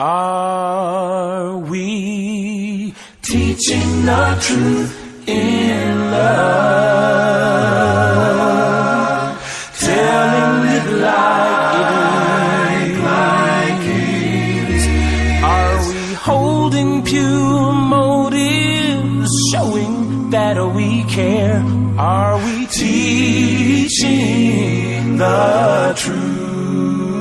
Are we teaching the truth in love? Telling it like it is. Are we holding pure motives, showing that we care? Are we teaching the truth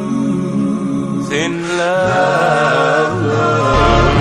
in love. love.